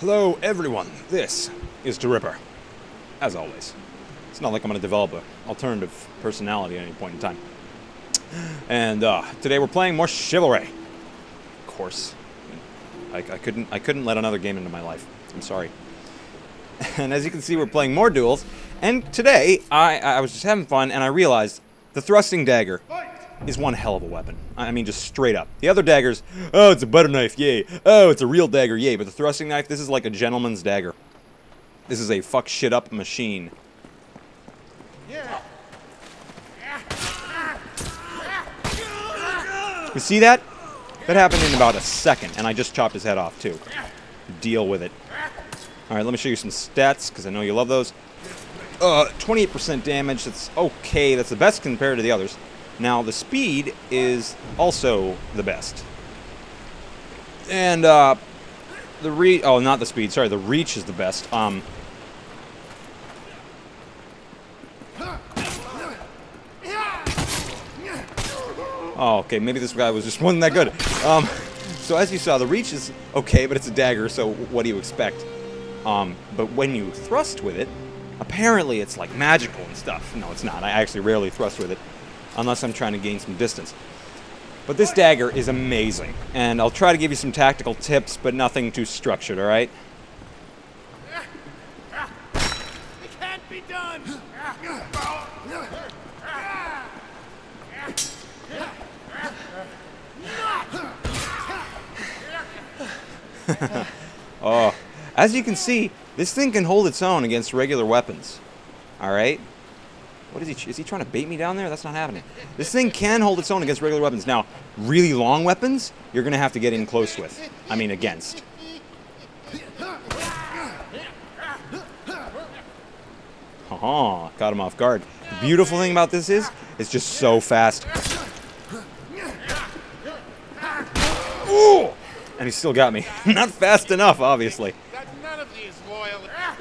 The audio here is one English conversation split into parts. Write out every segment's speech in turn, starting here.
Hello, everyone. This is Ripper. As always. It's not like I'm going to develop an alternative personality at any point in time. And uh, today we're playing more Chivalry. Of course. I, I, couldn't, I couldn't let another game into my life. I'm sorry. And as you can see, we're playing more duels. And today, I, I was just having fun, and I realized the thrusting dagger is one hell of a weapon. I mean, just straight up. The other daggers, oh, it's a butter knife, yay. Oh, it's a real dagger, yay. But the thrusting knife, this is like a gentleman's dagger. This is a fuck shit up machine. You see that? That happened in about a second, and I just chopped his head off, too. Deal with it. Alright, let me show you some stats, because I know you love those. Uh, 28% damage, that's okay. That's the best compared to the others. Now, the speed is also the best. And, uh, the re- oh, not the speed, sorry, the reach is the best. Um, Oh, okay, maybe this guy was just wasn't that good. Um, so as you saw, the reach is okay, but it's a dagger, so what do you expect? Um, but when you thrust with it, apparently it's like magical and stuff. No, it's not. I actually rarely thrust with it, unless I'm trying to gain some distance. But this dagger is amazing, and I'll try to give you some tactical tips, but nothing too structured, alright? It can't be done! Oh, as you can see, this thing can hold its own against regular weapons. All right. What is he? Is he trying to bait me down there? That's not happening. This thing can hold its own against regular weapons. Now, really long weapons, you're gonna have to get in close with. I mean, against. Haha, caught him off guard. The beautiful thing about this is, it's just so fast. Ooh! And he still got me. Not fast enough, obviously.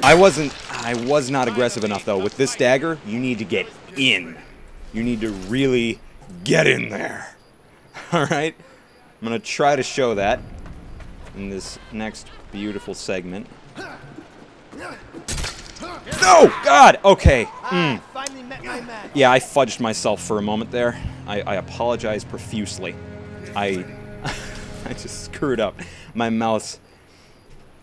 I wasn't. I was not aggressive enough though. With this dagger, you need to get in. You need to really get in there. All right. I'm gonna try to show that in this next beautiful segment. No, God. Okay. Mm. Finally met my match. Yeah, I fudged myself for a moment there. I, I apologize profusely. I I just screwed up. My mouse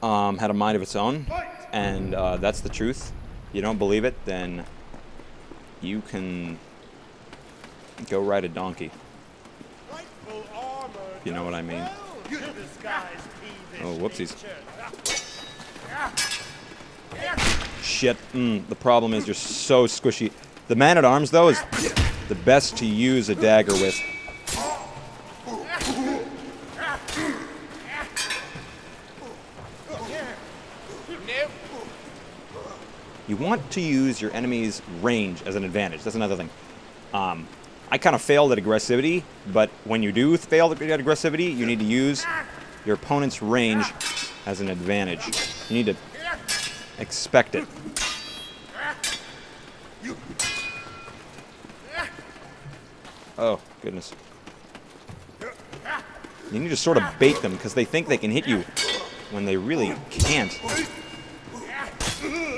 um, had a mind of its own, and uh, that's the truth. You don't believe it, then you can go ride a donkey. You know what I mean? Oh, whoopsies. Shit. Mm, the problem is you're so squishy. The man at arms though is the best to use a dagger with. You want to use your enemy's range as an advantage. That's another thing. Um, I kind of failed at aggressivity, but when you do fail at aggressivity, you need to use your opponent's range as an advantage. You need to expect it. Oh, goodness. You need to sort of bait them because they think they can hit you when they really can't.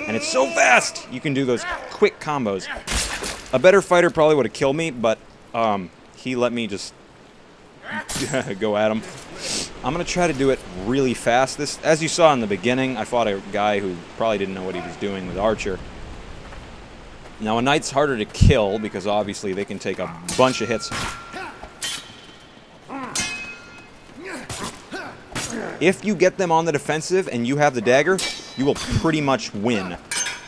And it's so fast! You can do those quick combos. A better fighter probably would have killed me, but um, he let me just go at him. I'm gonna try to do it really fast. This, as you saw in the beginning, I fought a guy who probably didn't know what he was doing with Archer. Now a knight's harder to kill because obviously they can take a bunch of hits. If you get them on the defensive and you have the dagger, you will pretty much win.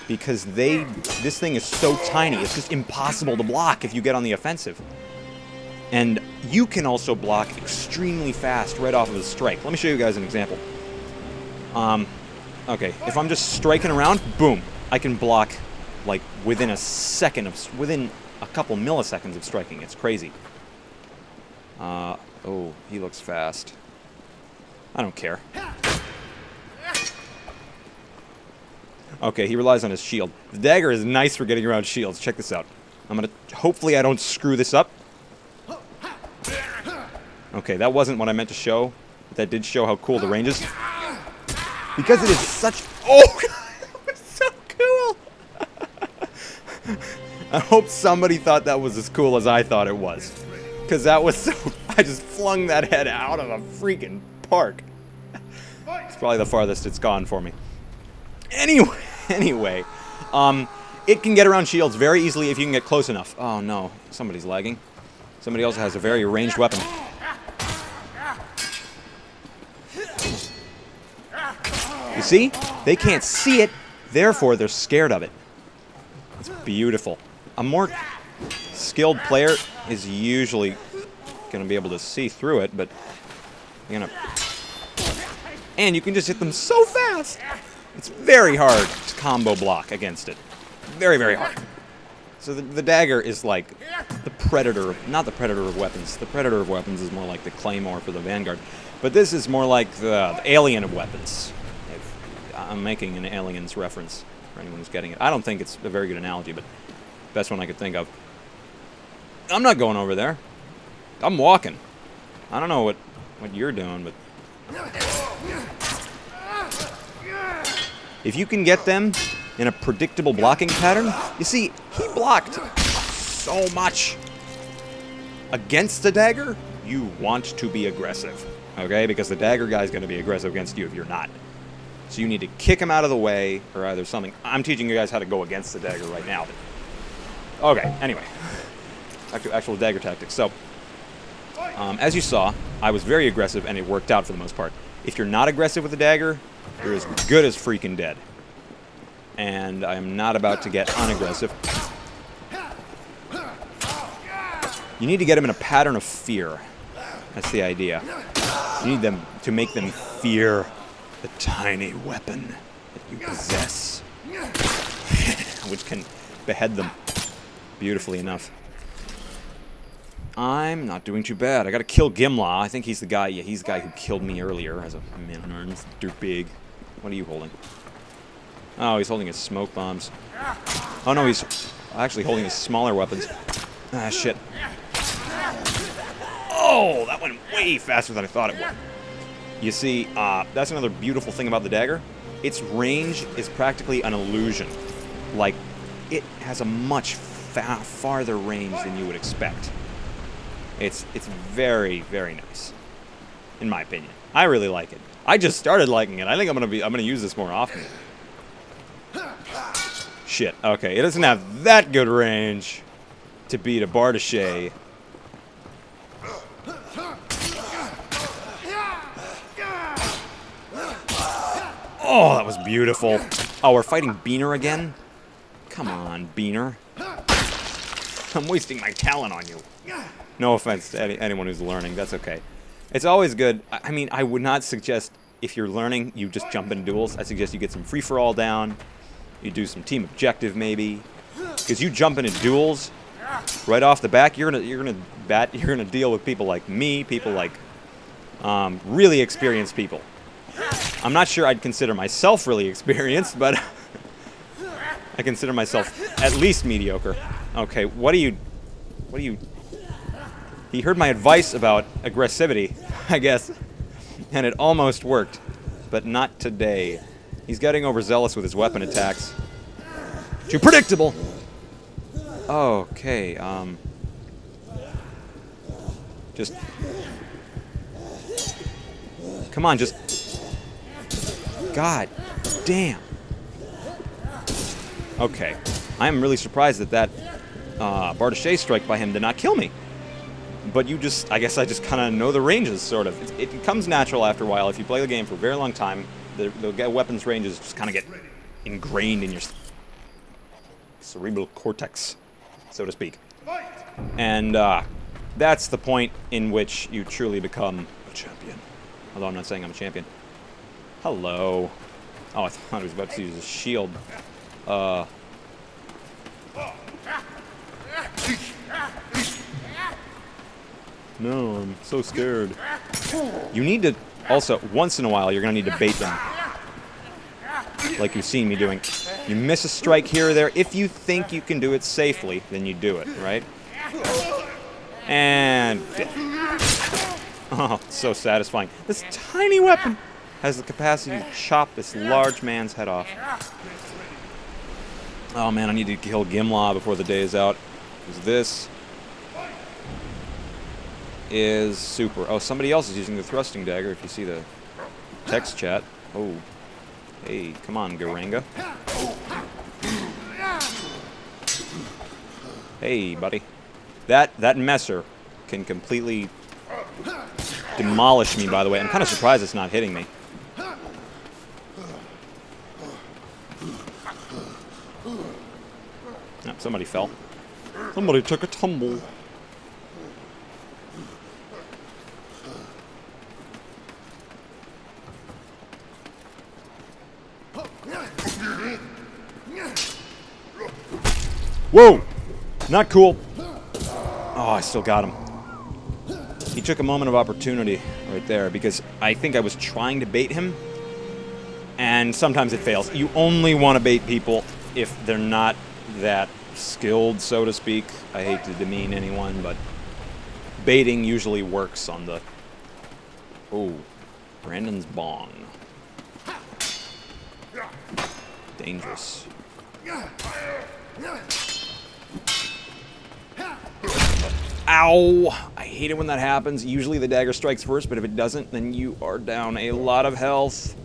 Because they, this thing is so tiny, it's just impossible to block if you get on the offensive. And you can also block extremely fast right off of the strike. Let me show you guys an example. Um, okay, if I'm just striking around, boom, I can block like within a second of, within a couple milliseconds of striking. It's crazy. Uh, oh, he looks fast. I don't care. Okay, he relies on his shield. The dagger is nice for getting around shields. Check this out. I'm gonna... Hopefully I don't screw this up. Okay, that wasn't what I meant to show. But that did show how cool the range is. because it is such. Oh, God, so cool. I hope somebody thought that was as cool as I thought it was, because that was so. I just flung that head out of a freaking park. It's probably the farthest it's gone for me. Anyway, anyway, um, it can get around shields very easily if you can get close enough. Oh no, somebody's lagging. Somebody else has a very ranged weapon. You see? They can't see it, therefore they're scared of it. It's beautiful. A more skilled player is usually going to be able to see through it, but you're going to... And you can just hit them so fast! It's very hard to combo block against it. Very, very hard. So the, the dagger is like the predator, not the predator of weapons. The predator of weapons is more like the claymore for the vanguard. But this is more like the, the alien of weapons. If I'm making an aliens reference for anyone who's getting it. I don't think it's a very good analogy, but best one I could think of. I'm not going over there. I'm walking. I don't know what, what you're doing, but... If you can get them in a predictable blocking pattern, you see, he blocked so much. Against the dagger, you want to be aggressive, okay? Because the dagger guy is going to be aggressive against you if you're not. So you need to kick him out of the way, or either something. I'm teaching you guys how to go against the dagger right now. Okay, anyway. To actual dagger tactics. So, um, as you saw, I was very aggressive, and it worked out for the most part. If you're not aggressive with the dagger, you're as good as freaking dead. And I am not about to get unaggressive. You need to get them in a pattern of fear. That's the idea. You need them to make them fear the tiny weapon that you possess. Which can behead them beautifully enough. I'm not doing too bad. I gotta kill Gimla. I think he's the guy. Yeah, he's the guy who killed me earlier as a man arms. Dirt big. What are you holding? Oh, he's holding his smoke bombs. Oh no, he's actually holding his smaller weapons. Ah, shit. Oh, that went way faster than I thought it would. You see, uh, that's another beautiful thing about the dagger. Its range is practically an illusion. Like, it has a much fa farther range than you would expect. It's it's very very nice, in my opinion. I really like it. I just started liking it. I think I'm gonna be I'm gonna use this more often. Shit. Okay, it doesn't have that good range to beat a Bardiche. Oh, that was beautiful. Oh, we're fighting Beaner again? Come on, Beaner. I'm wasting my talent on you. No offense to any, anyone who's learning. That's okay. It's always good. I, mean, I would not suggest if you're learning, you just jump into duels. I suggest you get some free-for-all down. You do some team objective, maybe. Because you jump into duels right off the back, you're gonna you're gonna bat you're gonna deal with people like me, people like um, really experienced people. I'm not sure I'd consider myself really experienced, but I consider myself at least mediocre. Okay, what do you what do you he heard my advice about aggressivity, I guess, and it almost worked, but not today. He's getting overzealous with his weapon attacks. Too predictable! Okay, um... Just... Come on, just... God damn. Okay. I am really surprised that that uh, strike by him did not kill me but you just, I guess I just kind of know the ranges, sort of. It, it, comes natural after a while. If you play the game for a very long time, the, the weapons ranges just kind of get ingrained in your cerebral cortex, so to speak. And uh, that's the point in which you truly become a champion. Although I'm not saying I'm a champion. Hello. Oh, I thought I was about to use a shield. Uh... No, I'm so scared. You need to, also, once in a while, you're going to need to bait them. Like you've seen me doing. You miss a strike here or there. If you think you can do it safely, then you do it, right? And... Oh, so satisfying. This tiny weapon has the capacity to chop this large man's head off. Oh man, I need to kill Gimla before the day is out. Is this is super. Oh, somebody else is using the thrusting dagger if you see the text chat. Oh. Hey, come on, Garanga. Hey, buddy. That that messer can completely demolish me, by the way. I'm kind of surprised it's not hitting me. Oh, somebody fell. Somebody took a tumble. Whoa! Not cool. Oh, I still got him. He took a moment of opportunity right there because I think I was trying to bait him, and sometimes it fails. You only want to bait people if they're not that skilled, so to speak. I hate to demean anyone, but baiting usually works on the. Oh, Brandon's bong. Dangerous. Ow! I hate it when that happens. Usually the dagger strikes first, but if it doesn't, then you are down a lot of health.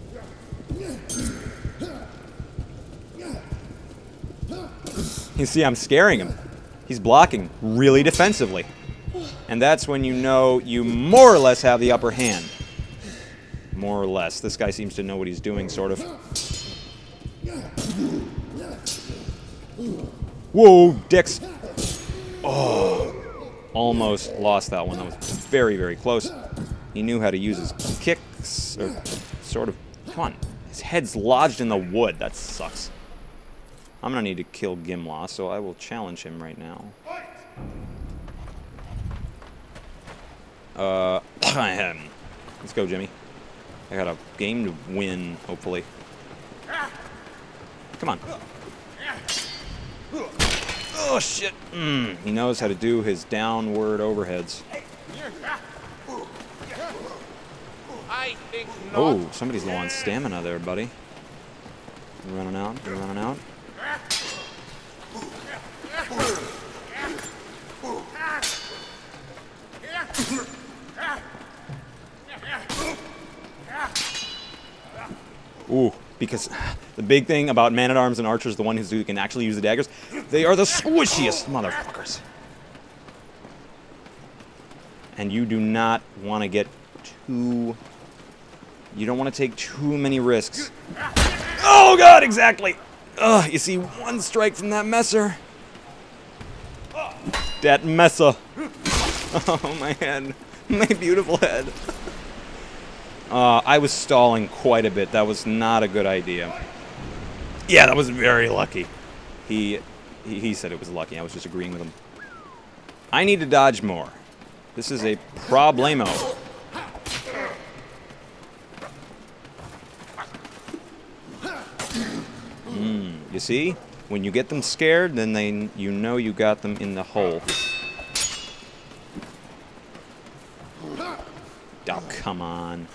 You see, I'm scaring him. He's blocking really defensively. And that's when you know you more or less have the upper hand. More or less. This guy seems to know what he's doing, sort of. Whoa, dicks. Oh, almost lost that one. That was very, very close. He knew how to use his kicks, or sort of. Come on. His head's lodged in the wood. That sucks. I'm gonna need to kill Gimla, so I will challenge him right now. Uh, let's go, Jimmy. I got a game to win, hopefully. Come on. Oh, shit. Mm, he knows how to do his downward overheads. I think not. Oh, somebody's low on stamina there, buddy. You running out? You running out? Ooh, because the big thing about man-at-arms and archers, the one who can actually use the daggers, they are the squishiest motherfuckers. And you do not want to get too... You don't want to take too many risks. Oh god, exactly! Ugh, you see one strike from that messer. That messer. Oh, my head. My beautiful head. Uh, I was stalling quite a bit. That was not a good idea. Yeah, that was very lucky. He, he, he said it was lucky. I was just agreeing with him. I need to dodge more. This is a problemo. Mm, you see? When you get them scared, then they you know you got them in the hole. Oh, come on.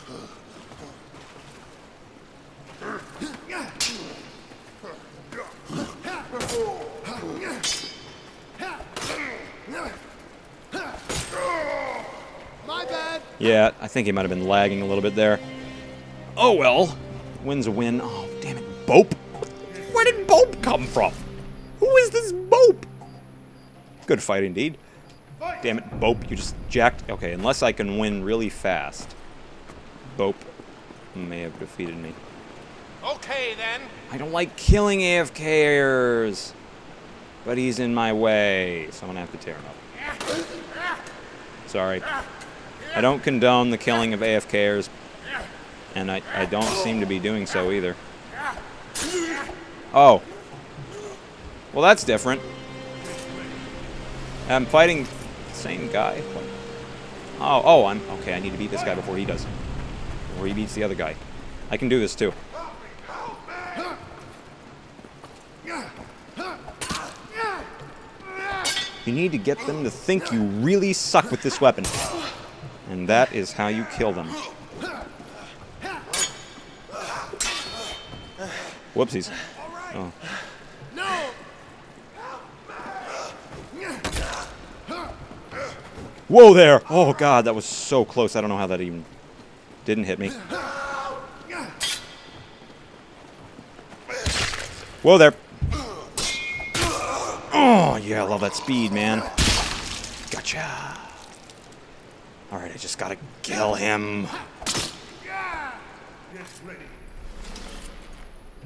Yeah, I think he might have been lagging a little bit there. Oh well. Win's a win. Oh, damn it. Bope? Where did Bope come from? Who is this Bope? Good fight indeed. Damn it, Bope, you just jacked. Okay, unless I can win really fast, Bope may have defeated me. Okay then. I don't like killing AFKers, but he's in my way, so I'm gonna have to tear him up. Sorry. I don't condone the killing of AFKers, and I, I don't seem to be doing so either. Oh. Well, that's different. I'm fighting the same guy. Oh, oh, I'm okay. I need to beat this guy before he does. Before he beats the other guy. I can do this too. You need to get them to think you really suck with this weapon. And that is how you kill them. Whoopsies. Oh. Whoa there! Oh god, that was so close. I don't know how that even didn't hit me. Whoa there! Oh yeah, I love that speed, man. Gotcha. Alright, I just gotta kill him.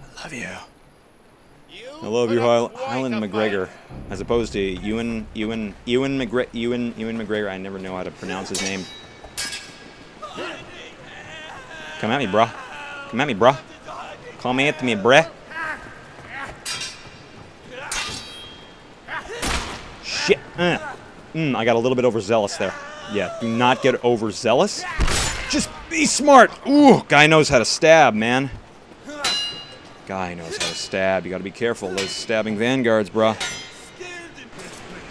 I love you. I love you, up Hyl- quite Highland a McGregor, as opposed to Ewan, Ewan, Ewan McGregor, Ewan, Ewan McGregor. I never know how to pronounce his name. Come at me, bruh. Come at me, bruh. Come at me, bruh. Shit. Uh. Mm, I got a little bit overzealous there. Yeah, do not get overzealous. Just be smart. Ooh, guy knows how to stab, man. Guy knows how to stab. You gotta be careful. Those stabbing vanguards, bruh.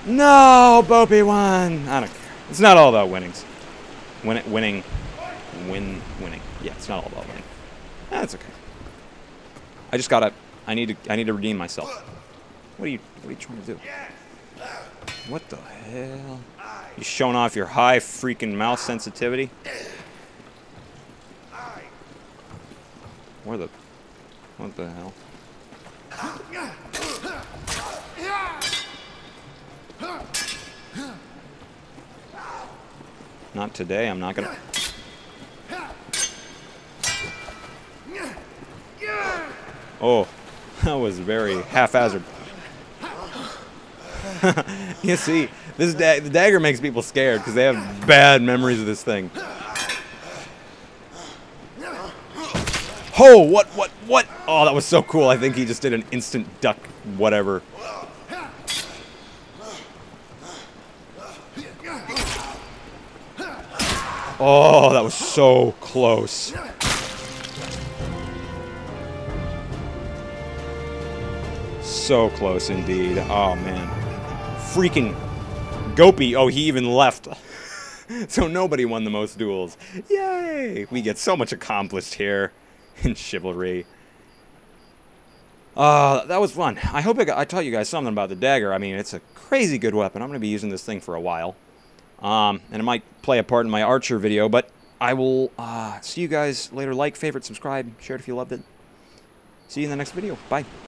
No, Bopey won. I don't care. It's not all about winnings. Win it, winning, win, winning. Yeah, it's not all about winning. That's okay. I just gotta. I need to. I need to redeem myself. What are you? What are you trying to do? What the hell? You showing off your high freaking mouth sensitivity? Where the? What the hell? Not today. I'm not gonna. Oh, that was very haphazard. you see, this da- the dagger makes people scared because they have bad memories of this thing. Oh, what, what, what? Oh, that was so cool. I think he just did an instant duck, whatever. Oh, that was so close. So close indeed. Oh, man. Freaking Gopi. Oh, he even left. so nobody won the most duels. Yay! We get so much accomplished here in chivalry. Uh, that was fun. I hope I, got, I taught you guys something about the dagger. I mean, it's a crazy good weapon. I'm going to be using this thing for a while. Um, and it might play a part in my archer video, but I will uh, see you guys later. Like, favorite, subscribe, share it if you loved it. See you in the next video. Bye.